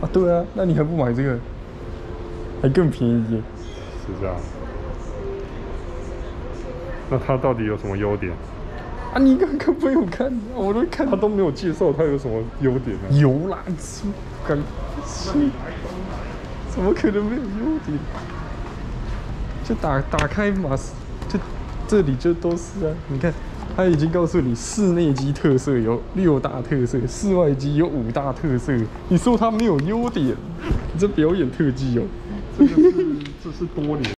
啊，对啊，那你还不买这个？还更便宜耶。是这样。那它到底有什么优点？啊，你刚刚没有看，我都看他都没有介绍它有什么优点呢、有啦，是刚是，怎么可能没有优点？就打打开马斯，就这里就都是啊。你看，他已经告诉你室内机特色有六大特色，室外机有五大特色。你说它没有优点？你这表演特技哦。这个是这是多年